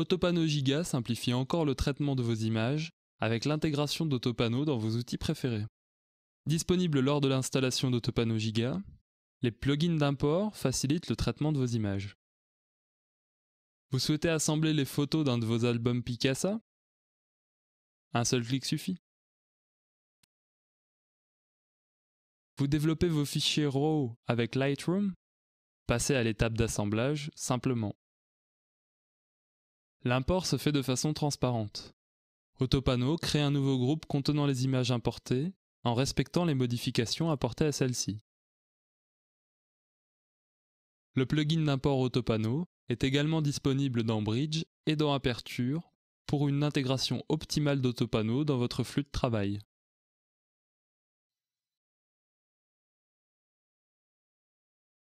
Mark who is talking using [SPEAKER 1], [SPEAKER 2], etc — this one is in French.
[SPEAKER 1] Autopano Giga simplifie encore le traitement de vos images avec l'intégration d'Autopano dans vos outils préférés. Disponible lors de l'installation d'Autopano Giga, les plugins d'import facilitent le traitement de vos images. Vous souhaitez assembler les photos d'un de vos albums Picasa? Un seul clic suffit. Vous développez vos fichiers RAW avec Lightroom? Passez à l'étape d'assemblage simplement. L'import se fait de façon transparente. Autopano crée un nouveau groupe contenant les images importées en respectant les modifications apportées à celles-ci. Le plugin d'import Autopano est également disponible dans Bridge et dans Aperture pour une intégration optimale d'Autopano dans votre flux de travail.